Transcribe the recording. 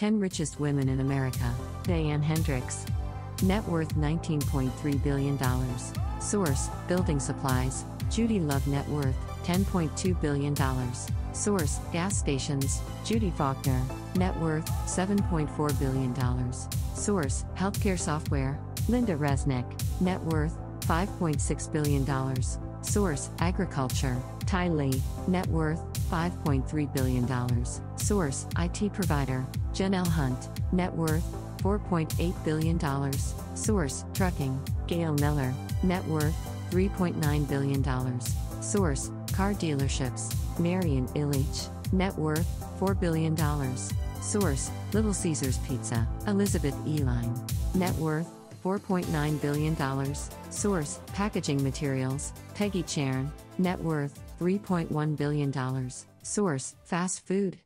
10 Richest Women in America. Diane Hendricks. Net worth $19.3 billion. Source Building Supplies. Judy Love Net worth $10.2 billion. Source Gas Stations. Judy Faulkner. Net worth $7.4 billion. Source Healthcare Software. Lynda Resnick. Net worth $5.6 billion. Source Agriculture. Thai Lee. Net worth $5.3 billion. Source IT Provider. Johnelle Hunt. Net worth $4.8 billion. Source Trucking. Gail Miller. Net worth $3.9 billion. Source Car Dealerships. Marian Ilitch. Net worth $4 billion. Source Little Caesars Pizza. Elizabeth Uihlein. Net worth $4.9 billion. Source Packaging Materials. Peggy Cherng. Net worth $3.1 billion. Source Fast Food.